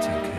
Take.